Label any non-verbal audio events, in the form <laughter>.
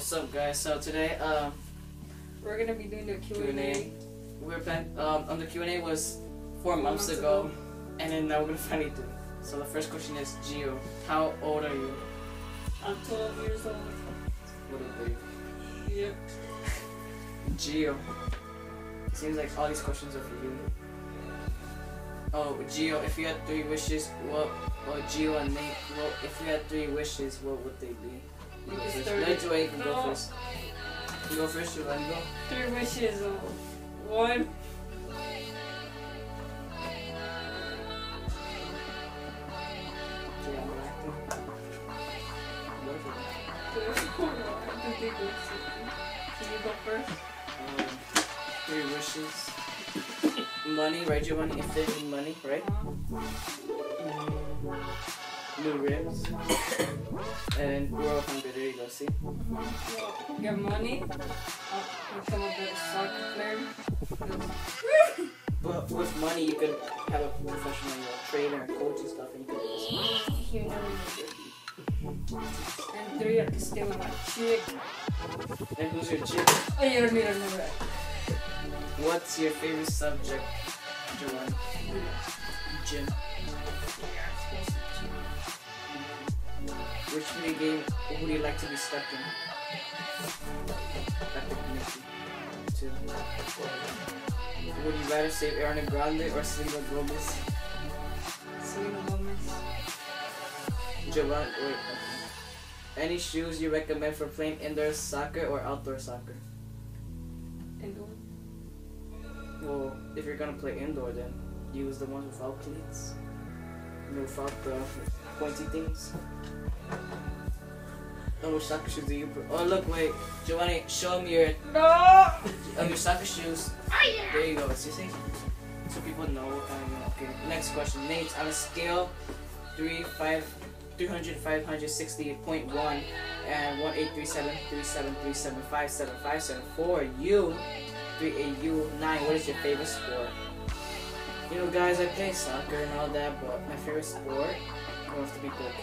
What's up, guys? So today, um, We're gonna be doing the Q and A. Q&A. we're back. Um, on the Q and A was four months, months ago, ago. and then now we're gonna <laughs> finally do. it. So the first question is, Gio, how old are you? I'm 12 years old. What a baby. Yep. Gio. Seems like all these questions are for you. Oh, Gio, if you had three wishes, what? Oh, Gio and Nate, well, if you had three wishes, what would they be? Can Let it. Joey go first. You go first, let go. Three wishes. uh, One. Can you go first? Um, three wishes. Money, right? Your money, right? Uh, New ribs. and we're all hungry. There you go. See? get money. I'll become a soccer player. But with money, you could have a professional you know, trainer, coach, and stuff, and you could. You know. And three, I can stay with my chick. And who's your chick? Oh, you don't need to know that. What's your favorite subject, Joanne? Gym. Which video game would you like to be stuck in? Epic Mickey. Two. Would you rather save Ariana Grande or Selena Gomez? Selena Gomez. Joanne, wait. okay. Any shoes you recommend for playing indoor soccer or outdoor soccer? Indoor. Well, if you're gonna play indoor, then use the ones without cleats. No, without the pointy things. Oh, soccer shoes do you put? Oh, look, wait. Giovanni, show me your, No! oh, your soccer shoes. There you go. See, see? So people know what kind of, okay. Next question. Names on a scale 3, 5, 300, 560.1 and 1837, 3737, 5757 for you. 3AU 9. What is your favorite sport? You know, guys, I play soccer and all that, but my favorite sport have to be poker.